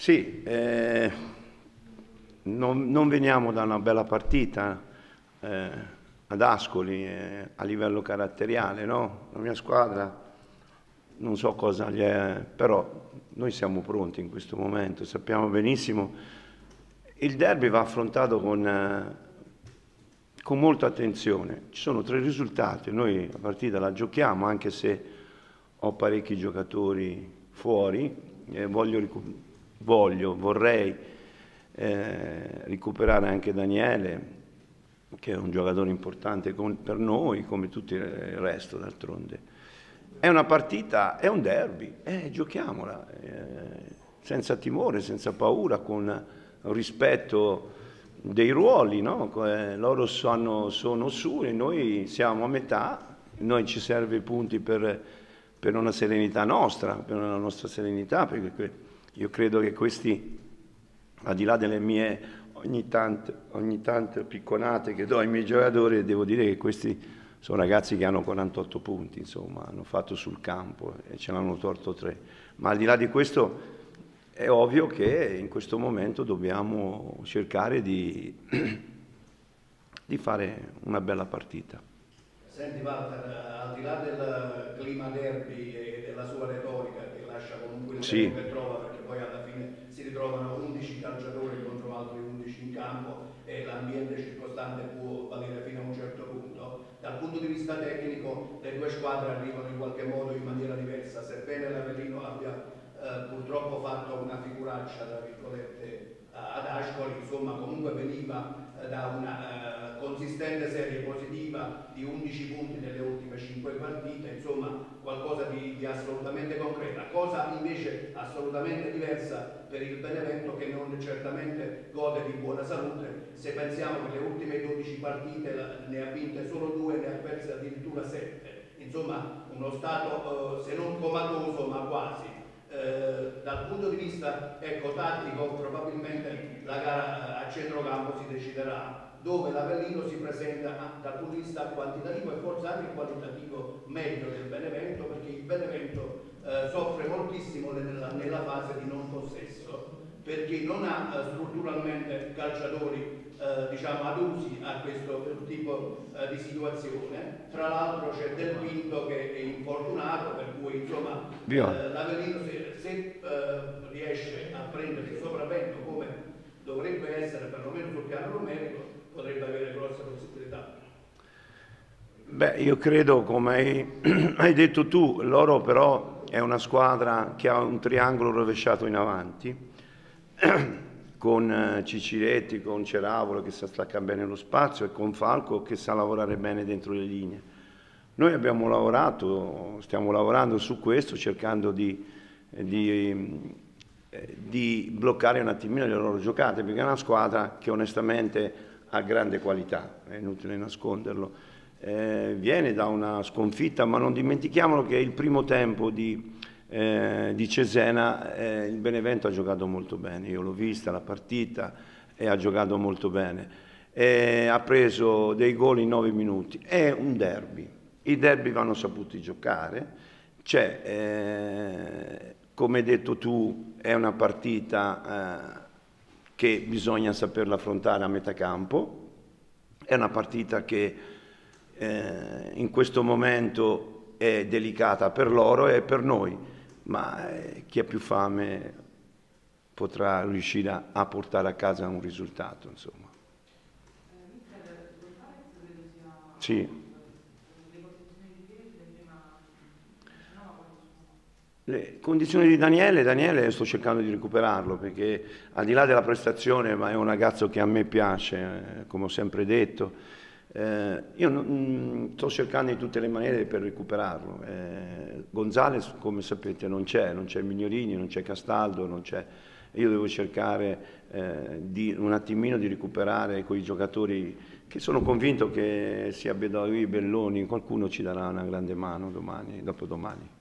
Sì, eh, non, non, veniamo da una bella partita eh, ad Ascoli eh, a livello caratteriale, no? La mia squadra non so cosa gli è, però noi siamo pronti in questo momento, sappiamo benissimo. Il derby va affrontato con, eh, con molta attenzione. Ci sono tre risultati, noi la partita la giochiamo anche se ho parecchi giocatori fuori, eh, voglio, voglio, vorrei eh, recuperare anche Daniele, che è un giocatore importante con, per noi, come tutto il resto d'altronde. È una partita, è un derby, eh, giochiamola, eh, senza timore, senza paura, con rispetto dei ruoli, no? Eh, loro sono, sono, su e noi siamo a metà, noi ci serve i punti per, per una serenità nostra, per una nostra serenità, perché io credo che questi, al di là delle mie ogni tanto, ogni tanto picconate che do ai miei giocatori, devo dire che questi sono ragazzi che hanno 48 punti, insomma, hanno fatto sul campo e ce l'hanno torto tre. Ma al di là di questo è ovvio che in questo momento dobbiamo cercare di, di fare una bella partita. Senti Walter, al di là del clima derby e della sua retorica che lascia comunque il sì. che trova, perché poi alla fine si ritrovano 11 calciatori contro altri 11 in campo e l'ambiente circostante può valere fino a un certo punto, dal punto di vista tecnico le due squadre arrivano in qualche modo in maniera diversa, sebbene l'Avellino abbia eh, purtroppo fatto una figuraccia, tra virgolette, ad Ascoli, insomma comunque veniva da una eh, consistente serie positiva di 11 punti nelle ultime 5 partite, insomma qualcosa di, di, assolutamente concreta, cosa invece assolutamente diversa per il Benevento che non certamente gode di buona salute, se pensiamo che le ultime 12 partite ne ha vinte solo due, ne ha perse addirittura 7, insomma uno stato eh, se non comatoso dal punto di vista ecco, tattico probabilmente la gara a centrocampo si deciderà dove l'Avellino si presenta ah, dal punto di vista quantitativo e forse anche qualitativo meglio del Benevento perché il Benevento eh, soffre moltissimo nella, nella, fase di non possesso perché non ha eh, strutturalmente calciatori eh, diciamo adusi a questo tipo eh, di situazione. Tra l'altro c'è Del Quinto che è infortunato, per cui insomma eh, l'Avellino se, se eh, riesce a prendere il sopravvento come dovrebbe essere perlomeno sul piano numerico, potrebbe avere grosse possibilità. Beh, io credo, come hai detto tu, loro però è una squadra che ha un triangolo rovesciato in avanti con eh, Ciciretti, con Ceravolo che sa staccare bene lo spazio e con Falco che sa lavorare bene dentro le linee. Noi abbiamo lavorato, stiamo lavorando su questo cercando di, di, eh, di bloccare un attimino le loro giocate perché è una squadra che onestamente ha grande qualità, è inutile nasconderlo. Eh, viene da una sconfitta, ma non dimentichiamolo che il primo tempo di, eh, di Cesena, eh, il Benevento ha giocato molto bene, io l'ho vista la partita e ha giocato molto bene. E ha preso dei gol in nove minuti. È un derby, i derby vanno saputi giocare, c'è, eh, come hai detto tu, è una partita eh, che bisogna saperla affrontare a metà campo, è una partita che eh, in questo momento è delicata per loro e per noi ma eh, chi ha più fame potrà riuscire a, portare a casa un risultato. Insomma. Sì. Le condizioni di Daniele, Daniele sto cercando di recuperarlo perché al di là della prestazione, ma è un ragazzo che a me piace, eh, come ho sempre detto, eh, io non, mm, sto cercando in tutte le maniere per recuperarlo. Eh, Gonzales, come sapete, non c'è, non c'è Mignorini, non c'è Castaldo, non c'è... Io devo cercare eh, di, un attimino di recuperare quei giocatori che sono convinto che sia Bedawi, Belloni, qualcuno ci darà una grande mano domani, dopodomani.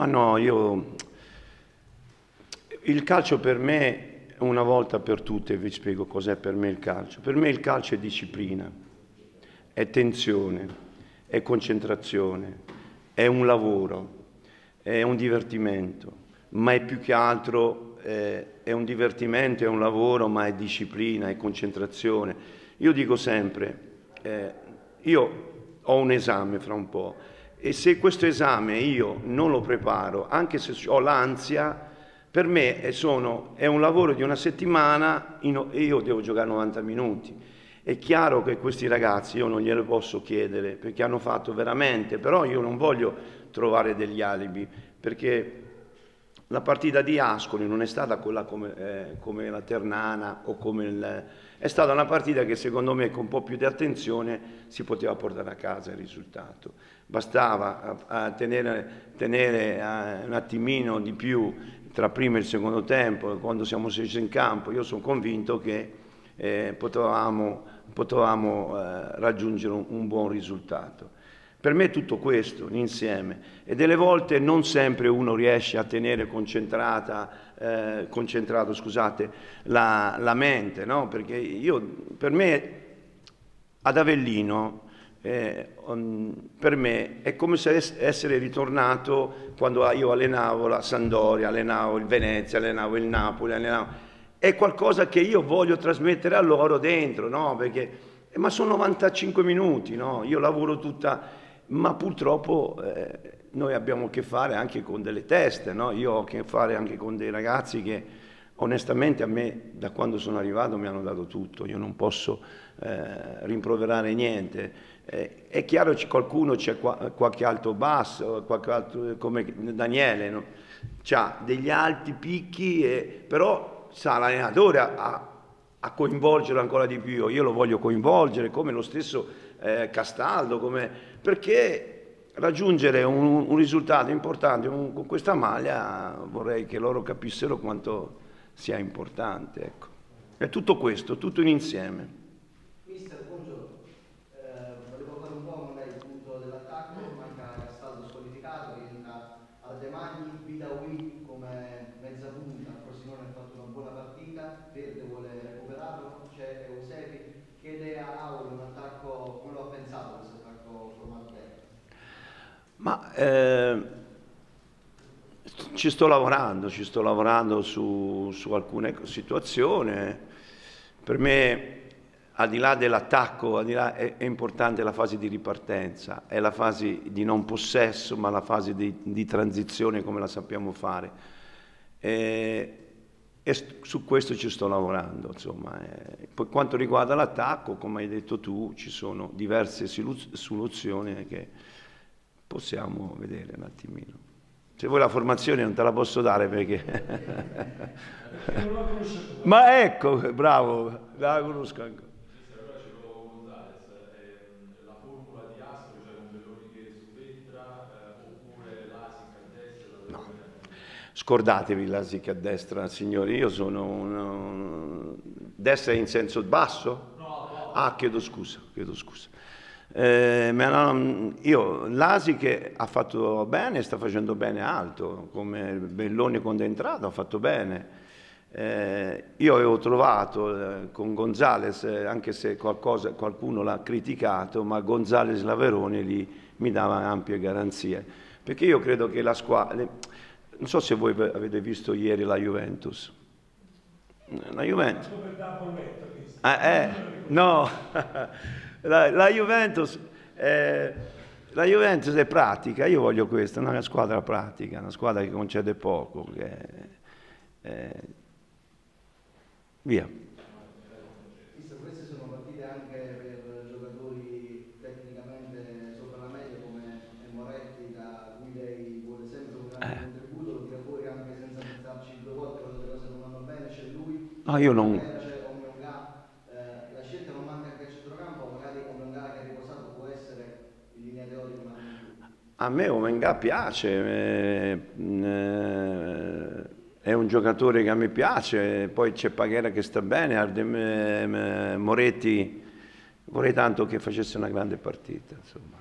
Ma no, io... Il calcio per me, una volta per tutte, vi spiego cos'è per me il calcio. Per me il calcio è disciplina, è tensione, è concentrazione, è un lavoro, è un divertimento, ma è più che altro eh, è un divertimento, è un lavoro, ma è disciplina, è concentrazione. Io dico sempre, eh, io ho un esame fra un po' e se questo esame io non lo preparo, anche se ho l'ansia, per me è, sono, è un lavoro di una settimana e io devo giocare 90 minuti. È chiaro che questi ragazzi io non glielo posso chiedere perché hanno fatto veramente, però io non voglio trovare degli alibi perché la partita di Ascoli non è stata quella come, eh, come la Ternana o come il... è stata una partita che secondo me con un po' più di attenzione si poteva portare a casa il risultato. Bastava a, a tenere, tenere a, un attimino di più tra prima e il secondo tempo, quando siamo scesi in campo, io sono convinto che eh, potevamo, potevamo eh, raggiungere un, un buon risultato. Per me è tutto questo, l'insieme. E delle volte non sempre uno riesce a tenere eh, concentrato scusate, la, la mente, no? perché io, per me ad Avellino, eh, um, per me è come se essere ritornato quando io allenavo la Sandoria, allenavo il Venezia, allenavo il Napoli, allenavo... È qualcosa che io voglio trasmettere a loro dentro, no? Perché, ma sono 95 minuti, no? Io lavoro tutta ma purtroppo eh, noi abbiamo a che fare anche con delle teste, no? io ho a che fare anche con dei ragazzi che onestamente a me da quando sono arrivato mi hanno dato tutto, io non posso eh, rimproverare niente. Eh, è chiaro che qualcuno c'è qua, qualche alto basso, qualche altro come Daniele, no? ha degli alti picchi, e, però sa l'allenatore a, a coinvolgerlo ancora di più, io lo voglio coinvolgere come lo stesso eh, Castaldo, come perché raggiungere un, un risultato importante un, con questa maglia vorrei che loro capissero quanto sia importante. Ecco. È tutto questo, tutto in insieme. Mister, buongiorno. Eh, volevo fare un po' magari il punto dell'attacco, manca Castaldo squalificato, rientra Ardemagni, Bidawi come mezza punta, Frosinone ha fatto una buona partita, Verde vuole recuperarlo, c'è Eusebi, chiede a Auro un attacco, come lo ha pensato questo ma eh, ci sto lavorando, ci sto lavorando su, su alcune situazioni. Per me, al di là dell'attacco, è, è, importante la fase di ripartenza, è la fase di non possesso, ma la fase di, di transizione come la sappiamo fare. E, e su questo ci sto lavorando. Insomma. Per quanto riguarda l'attacco, come hai detto tu, ci sono diverse soluzioni che possiamo vedere un attimino. Se vuoi la formazione non te la posso dare perché... Ma ecco, bravo, la conosco ancora. Scordatevi l'asic a destra, signori, io sono un... destra in senso basso? Ah, chiedo scusa, chiedo scusa. Eh, io, l'Asi che ha fatto bene, sta facendo bene alto, come Belloni quando è entrato ha fatto bene. Eh, io avevo trovato eh, con Gonzales, eh, anche se qualcosa, qualcuno l'ha criticato, ma Gonzales Laveroni lì mi dava ampie garanzie. Perché io credo che la squadra... Non so se voi avete visto ieri la Juventus. La Juventus. Eh, eh, no. La, la, Juventus, eh, la, Juventus, è pratica, io voglio questa, una squadra pratica, una squadra che concede poco. Che, eh, via. queste sono partite anche per giocatori tecnicamente sopra la media come Moretti, da cui lei vuole sempre un grande eh. contributo, lo tira fuori anche senza pensarci due volte quando le cose non vanno bene, c'è lui. No, io non... A me Omenga piace, eh, è un giocatore che a me piace, poi c'è Paghera che sta bene, Ardem, eh, Moretti, vorrei tanto che facesse una grande partita. Insomma.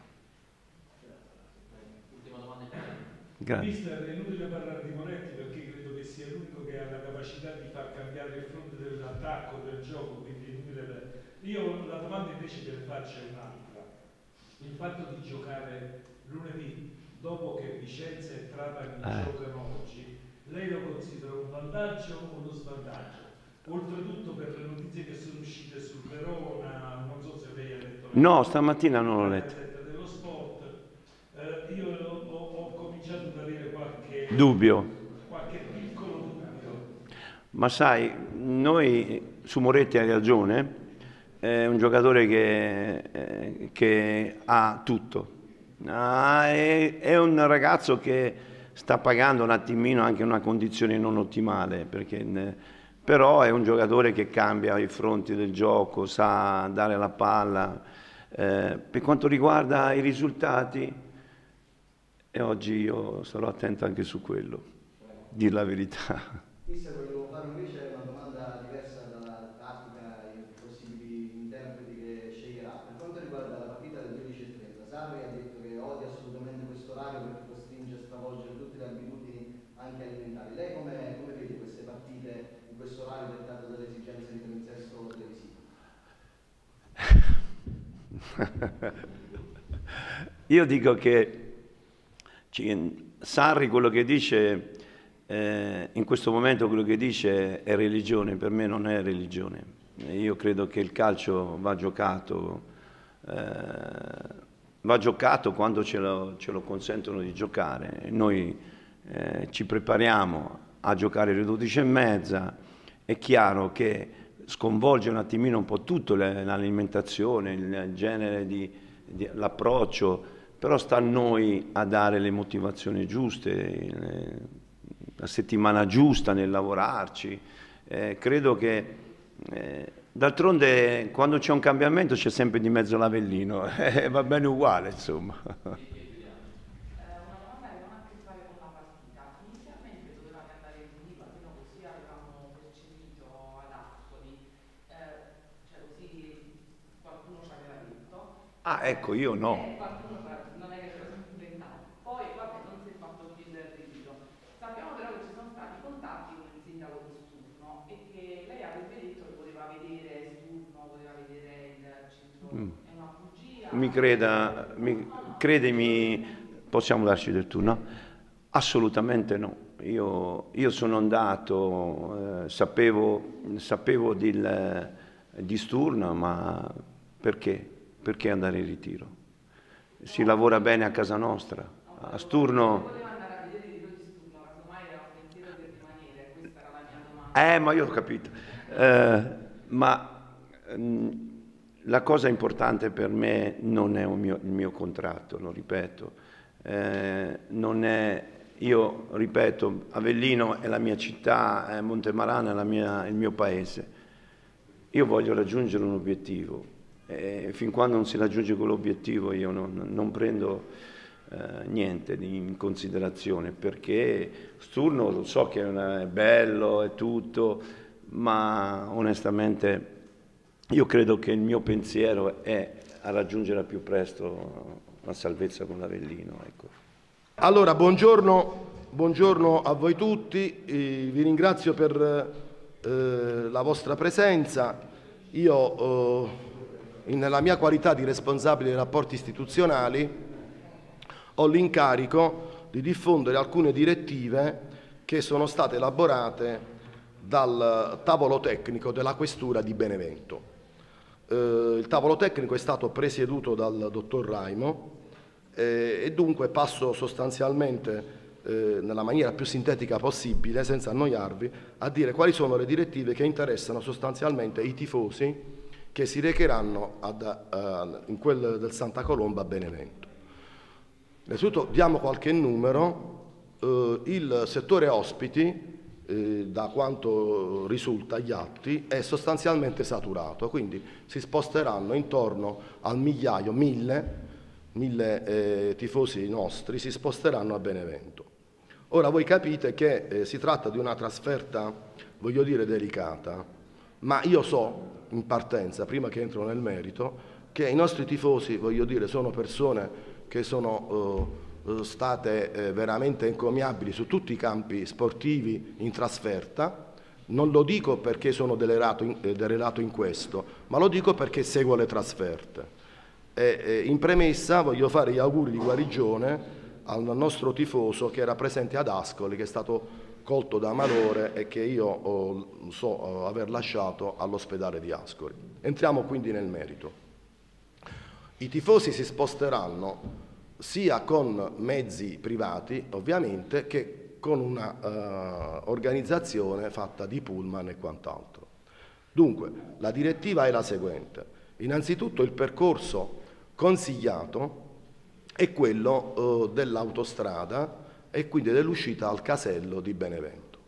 Grazie. Mister, è inutile parlare di Moretti perché credo che sia l'unico che ha la capacità di far cambiare il fronte dell'attacco, del gioco, quindi è inutile. Io la domanda invece che le faccio è un'altra. Il fatto di giocare lunedì, dopo che Vicenza e Trapani eh. giocano oggi, lei lo considera un vantaggio o uno svantaggio? Oltretutto per le notizie che sono uscite sul Verona, non so se lei ha letto. No, stamattina non l'ho letto. Dello sport, eh, io ho, ho, cominciato ad avere qualche dubbio. Qualche piccolo dubbio. Ma sai, noi su Moretti hai ragione, è un giocatore che, eh, che ha tutto. Ah, è, è un ragazzo che sta pagando un attimino anche una condizione non ottimale, perché però è un giocatore che cambia i fronti del gioco, sa dare la palla. Eh, per quanto riguarda i risultati, e oggi io sarò attento anche su quello, dir la verità. Mister, volevo fare invece una domanda diversa dalla tattica e i possibili interpreti che sceglierà. Per quanto riguarda la partita del 12.30, Sarri ha detto che odia assolutamente questo orario perché costringe a stravolgere tutte le abitudini anche alimentari. Lei come, come vede queste partite questo orario dettato dalle esigenze di palinsesto televisivo? Io dico che Sarri quello che dice, eh, in questo momento quello che dice è religione, per me non è religione. Io credo che il calcio va giocato, eh, va giocato quando ce lo, ce lo, consentono di giocare. Noi eh, ci prepariamo a giocare alle 12 e mezza, è chiaro che sconvolge un attimino un po' tutto l'alimentazione, il genere di, di l'approccio, però sta a noi a dare le motivazioni giuste, la settimana giusta nel lavorarci. Eh, credo che eh, d'altronde quando c'è un cambiamento c'è sempre di mezzo l'Avellino, eh, va bene uguale insomma. Ah, ecco, io no. Qualcuno non è che ce lo inventato. Poi, vabbè, non si è fatto più del ritiro. Sappiamo però che ci sono stati contatti con il sindaco di Sturno e che lei avrebbe detto che poteva vedere Sturno, poteva vedere il centro. Mm. È una bugia. Mi creda, mi, credimi, possiamo darci del tu, no? Assolutamente no. Io, io sono andato, eh, sapevo, sapevo di, di Sturno, ma perché? Perché andare in ritiro? Si lavora bene a casa nostra, a Sturno... Eh, ma io ho capito. Eh, ma mh, mm, la cosa importante per me non è mio, il mio contratto, lo ripeto. Eh, non è, io ripeto, Avellino è la mia città, Montemarana è mia, il mio paese. Io voglio raggiungere un obiettivo e fin quando non si raggiunge quell'obiettivo io non, non prendo eh, niente in considerazione perché Sturno lo so che è, bello e tutto, ma onestamente io credo che il mio pensiero è a raggiungere al più presto la salvezza con l'Avellino. Ecco. Allora, buongiorno, buongiorno, a voi tutti, vi ringrazio per eh, la vostra presenza. Io eh, nella mia qualità di responsabile dei rapporti istituzionali, ho l'incarico di diffondere alcune direttive che sono state elaborate dal tavolo tecnico della questura di Benevento. Eh, il tavolo tecnico è stato presieduto dal dottor Raimo eh, e dunque passo sostanzialmente eh, nella maniera più sintetica possibile, senza annoiarvi, a dire quali sono le direttive che interessano sostanzialmente i tifosi che si recheranno ad, uh, in quel del Santa Colomba a Benevento. Innanzitutto diamo qualche numero, uh, il settore ospiti, eh, da quanto risulta agli atti, è sostanzialmente saturato, quindi si sposteranno intorno al migliaio, mille, mille eh, tifosi nostri si sposteranno a Benevento. Ora voi capite che eh, si tratta di una trasferta, voglio dire, delicata, ma io so in partenza, prima che entro nel merito, che i nostri tifosi, voglio dire, sono persone che sono eh, state eh, veramente encomiabili su tutti i campi sportivi in trasferta. Non lo dico perché sono delerato in, eh, delerato in questo, ma lo dico perché seguo le trasferte. E, in premessa voglio fare gli auguri di guarigione al nostro tifoso che era presente ad Ascoli, che è stato colto da malore e che io oh, so oh, aver lasciato all'ospedale di Ascoli. Entriamo quindi nel merito. I tifosi si sposteranno sia con mezzi privati, ovviamente, che con un'organizzazione uh, fatta di pullman e quant'altro. Dunque, la direttiva è la seguente. Innanzitutto il percorso consigliato è quello uh, dell'autostrada e quindi dell'uscita al casello di Benevento.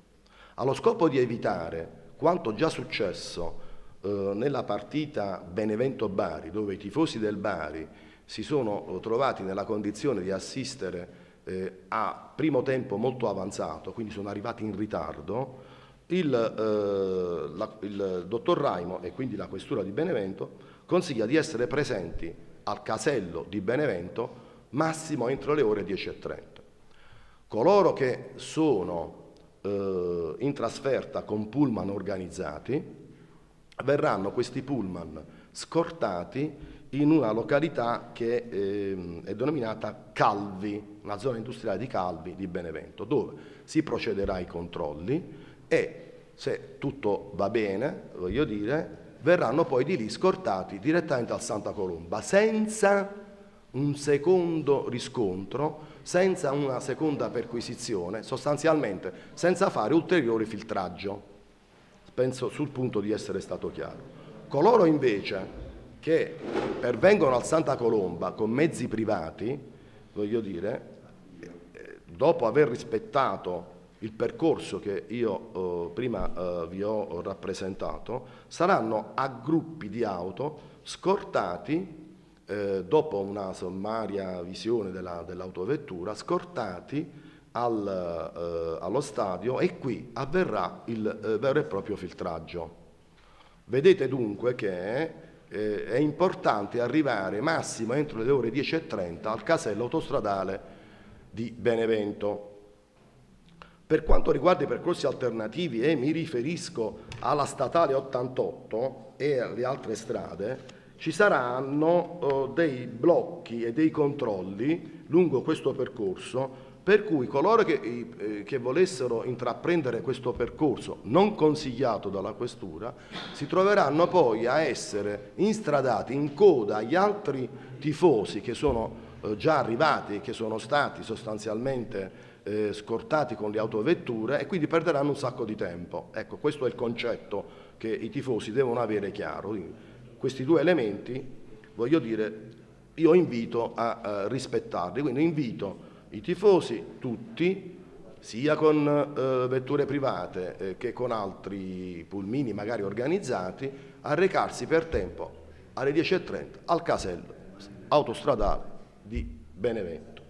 Allo scopo di evitare quanto già successo uh, nella partita Benevento-Bari, dove i tifosi del Bari si sono trovati nella condizione di assistere eh, a primo tempo molto avanzato, quindi sono arrivati in ritardo, il, eh, la, il dottor Raimo e quindi la questura di Benevento consiglia di essere presenti al casello di Benevento massimo entro le ore 10.30. Coloro che sono eh, in trasferta con pullman organizzati, verranno questi pullman scortati in una località che eh, è denominata Calvi, una zona industriale di Calvi di Benevento, dove si procederà ai controlli e se tutto va bene, voglio dire, verranno poi di lì scortati direttamente al Santa Colomba, senza un secondo riscontro, senza una seconda perquisizione, sostanzialmente senza fare ulteriore filtraggio. Penso sul punto di essere stato chiaro. Coloro invece che pervengono al Santa Colomba con mezzi privati, voglio dire, dopo aver rispettato il percorso che io eh, prima eh, vi ho rappresentato, saranno a gruppi di auto scortati, eh, dopo una sommaria visione della, dell'autovettura, scortati al, eh, allo stadio e qui avverrà il eh, vero e proprio filtraggio. Vedete dunque che eh, è importante arrivare massimo entro le ore 10.30 al casello autostradale di Benevento. Per quanto riguarda i percorsi alternativi e mi riferisco alla statale 88 e alle altre strade, ci saranno eh, dei blocchi e dei controlli lungo questo percorso per cui coloro che, eh, che, volessero intraprendere questo percorso non consigliato dalla questura si troveranno poi a essere instradati in coda agli altri tifosi che sono eh, già arrivati che sono stati sostanzialmente eh, scortati con le autovetture e quindi perderanno un sacco di tempo. Ecco, questo è il concetto che i tifosi devono avere chiaro. Questi due elementi, voglio dire, io invito a, a rispettarli, quindi invito i tifosi tutti, sia con eh, vetture private eh, che con altri pulmini magari organizzati, a recarsi per tempo alle 10.30 al casello autostradale di Benevento.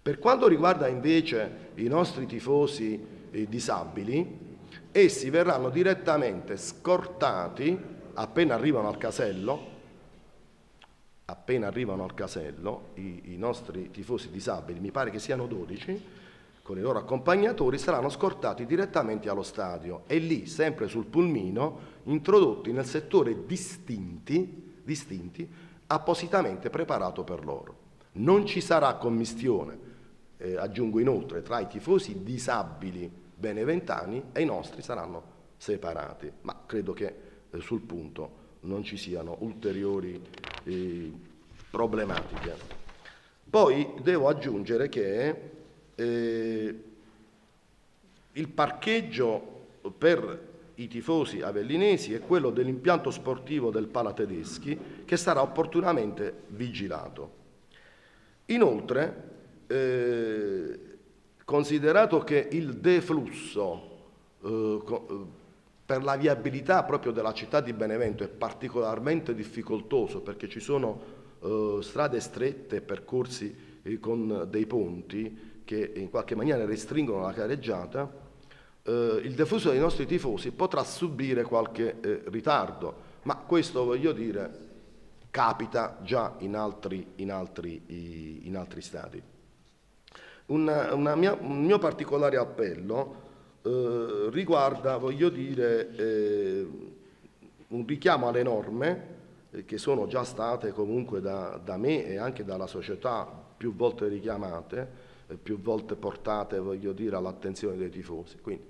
Per quanto riguarda invece i nostri tifosi eh, disabili, essi verranno direttamente scortati appena arrivano al casello appena arrivano al casello, i, i, nostri tifosi disabili, mi pare che siano 12, con i loro accompagnatori, saranno scortati direttamente allo stadio e lì, sempre sul pulmino, introdotti nel settore distinti, distinti appositamente preparato per loro. Non ci sarà commistione, eh, aggiungo inoltre, tra i tifosi disabili beneventani e i nostri saranno separati, ma credo che eh, sul punto non ci siano ulteriori eh, problematiche. Poi devo aggiungere che eh, il parcheggio per i tifosi avellinesi è quello dell'impianto sportivo del Pala Tedeschi che sarà opportunamente vigilato. Inoltre, eh, considerato che il deflusso eh, per la viabilità proprio della città di Benevento è particolarmente difficoltoso perché ci sono eh, strade strette e percorsi eh, con dei ponti che in qualche maniera restringono la careggiata, eh, il defuso dei nostri tifosi potrà subire qualche eh, ritardo, ma questo voglio dire capita già in altri, in altri, in altri stati. un mio particolare appello eh, riguarda, voglio dire, eh, un richiamo alle norme eh, che sono già state comunque da, da, me e anche dalla società più volte richiamate, e più volte portate, voglio dire, all'attenzione dei tifosi. Quindi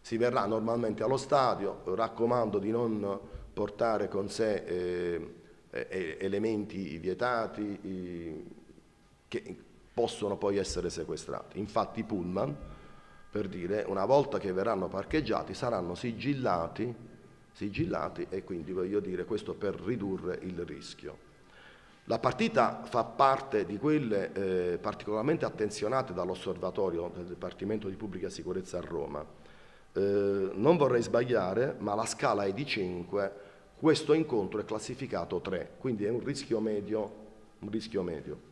si verrà normalmente allo stadio, raccomando di non portare con sé eh, eh, elementi vietati che possono poi essere sequestrati. Infatti i pullman, per dire, una volta che verranno parcheggiati saranno sigillati, sigillati e quindi voglio dire questo per ridurre il rischio. La partita fa parte di quelle eh, particolarmente attenzionate dall'osservatorio del Dipartimento di Pubblica Sicurezza a Roma. Eh, non vorrei sbagliare, ma la scala è di 5, questo incontro è classificato 3, quindi è un rischio medio. Un rischio medio.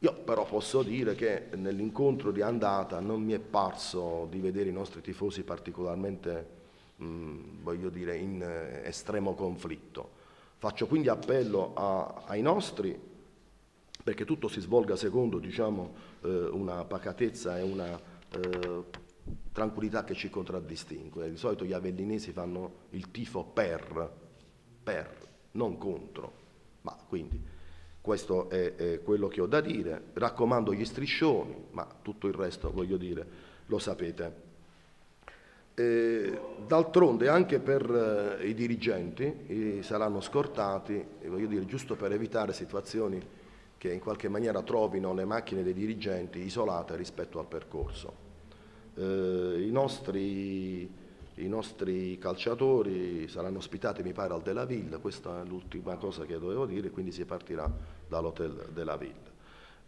Io però posso dire che nell'incontro di andata non mi è parso di vedere i nostri tifosi particolarmente, mh, voglio dire, in eh, estremo conflitto. Faccio quindi appello a, ai nostri perché tutto si svolga secondo diciamo, eh, una pacatezza e una eh, tranquillità che ci contraddistingue. Di solito gli avellinesi fanno il tifo per, per, non contro, ma quindi questo è, è, quello che ho da dire. Raccomando gli striscioni, ma tutto il resto, voglio dire, lo sapete. d'altronde anche per eh, i dirigenti saranno scortati, voglio dire, giusto per evitare situazioni che in qualche maniera trovino le macchine dei dirigenti isolate rispetto al percorso. Eh, I nostri i nostri calciatori saranno ospitati mi pare al Della Ville, questa è l'ultima cosa che dovevo dire, quindi si partirà dall'hotel della Ville.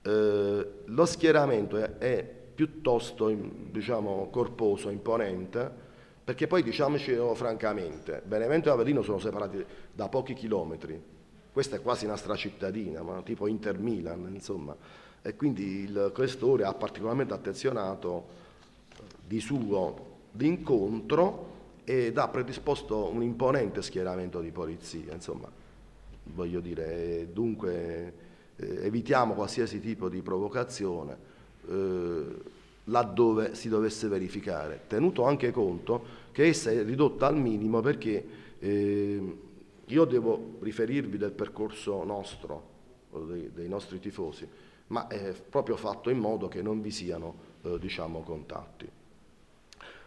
Eh, lo schieramento è, è piuttosto diciamo, corposo, imponente, perché poi diciamoci francamente, Benevento e Avellino sono separati da pochi chilometri, questa è quasi una stracittadina, ma tipo Inter Milan, insomma, e quindi il questore ha particolarmente attenzionato di suo d'incontro ed ha predisposto un imponente schieramento di polizia, insomma, voglio dire, dunque eh, evitiamo qualsiasi tipo di provocazione eh, laddove si dovesse verificare, tenuto anche conto che essa è ridotta al minimo perché eh, io devo riferirvi del percorso nostro, dei, dei nostri tifosi, ma è proprio fatto in modo che non vi siano eh, diciamo, contatti.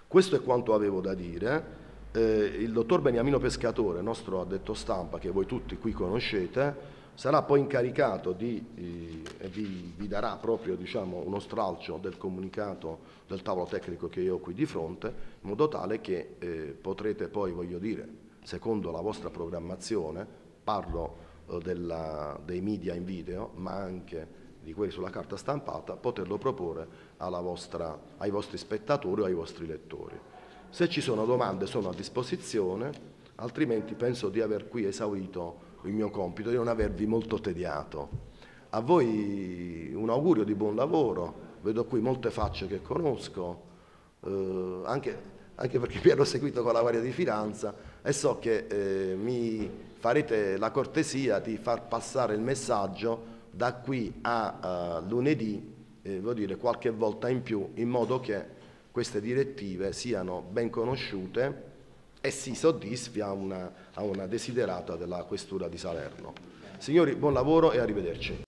Questo è quanto avevo da dire. Eh, il dottor Beniamino Pescatore, nostro addetto stampa, che voi tutti qui conoscete, sarà poi incaricato di, eh, vi, vi, darà proprio diciamo, uno stralcio del comunicato del tavolo tecnico che io ho qui di fronte, in modo tale che eh, potrete poi, voglio dire, secondo la vostra programmazione, parlo eh, della, dei media in video, ma anche di quelli sulla carta stampata, poterlo proporre vostra, ai vostri spettatori o ai vostri lettori. Se ci sono domande sono a disposizione, altrimenti penso di aver qui esaurito il mio compito, di non avervi molto tediato. A voi un augurio di buon lavoro, vedo qui molte facce che conosco, eh, anche, anche, perché mi ero seguito con la Guardia di Finanza e so che eh, mi farete la cortesia di far passare il messaggio da qui a uh, lunedì, eh, dire qualche volta in più, in modo che queste direttive siano ben conosciute e si soddisfi a una, a una desiderata della Questura di Salerno. Signori, buon lavoro e arrivederci.